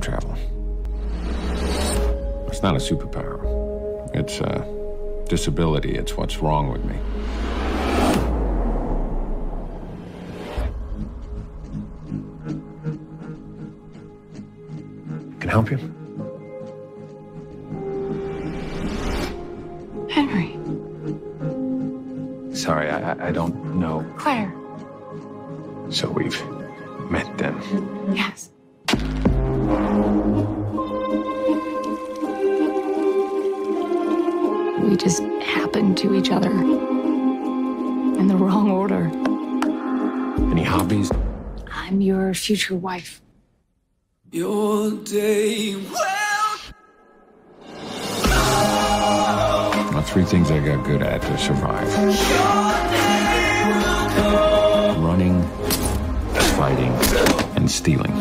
travel. It's not a superpower. It's a disability. It's what's wrong with me. Can I help you? Henry. Sorry, I, I don't know. Clare. So we've met then. Yes. We just happened to each other in the wrong order. Any hobbies? I'm your future wife. Your day will. Well, three things I got good at to survive running, fighting, and stealing.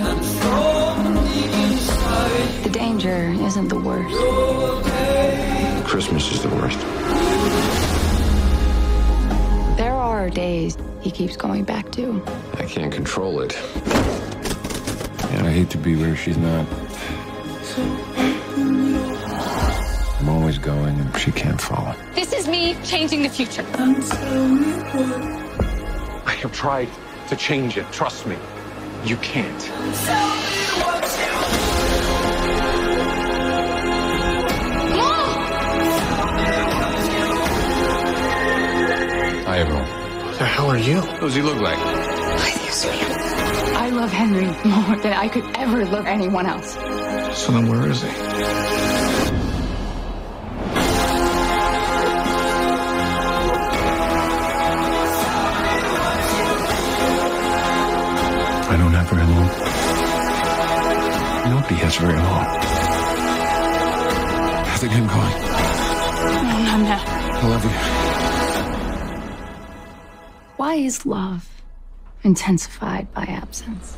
The danger isn't the worst. Christmas is the worst. There are days he keeps going back to. I can't control it. And I hate to be where she's not. I'm always going, and she can't follow. This is me changing the future. I have tried to change it. Trust me. You can't. Hi, everyone. Who the hell are you? What does he look like? I love Henry more than I could ever love anyone else. So then where is he? I don't have very long. Nobody has very long. How's it been going? No, no, no. I love you. Why is love intensified by absence?